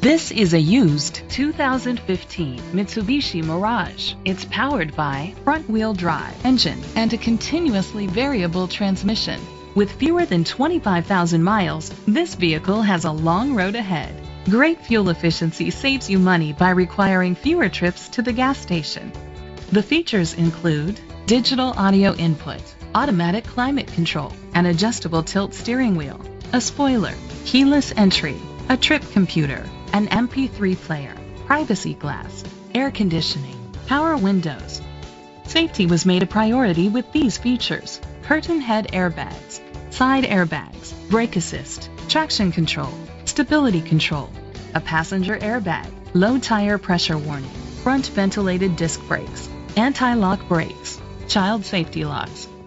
This is a used 2015 Mitsubishi Mirage. It's powered by front-wheel drive engine and a continuously variable transmission. With fewer than 25,000 miles, this vehicle has a long road ahead. Great fuel efficiency saves you money by requiring fewer trips to the gas station. The features include digital audio input, automatic climate control, an adjustable tilt steering wheel, a spoiler, keyless entry, a trip computer, an MP3 player, privacy glass, air conditioning, power windows. Safety was made a priority with these features. Curtain head airbags, side airbags, brake assist, traction control, stability control, a passenger airbag, low tire pressure warning, front ventilated disc brakes, anti-lock brakes, child safety locks.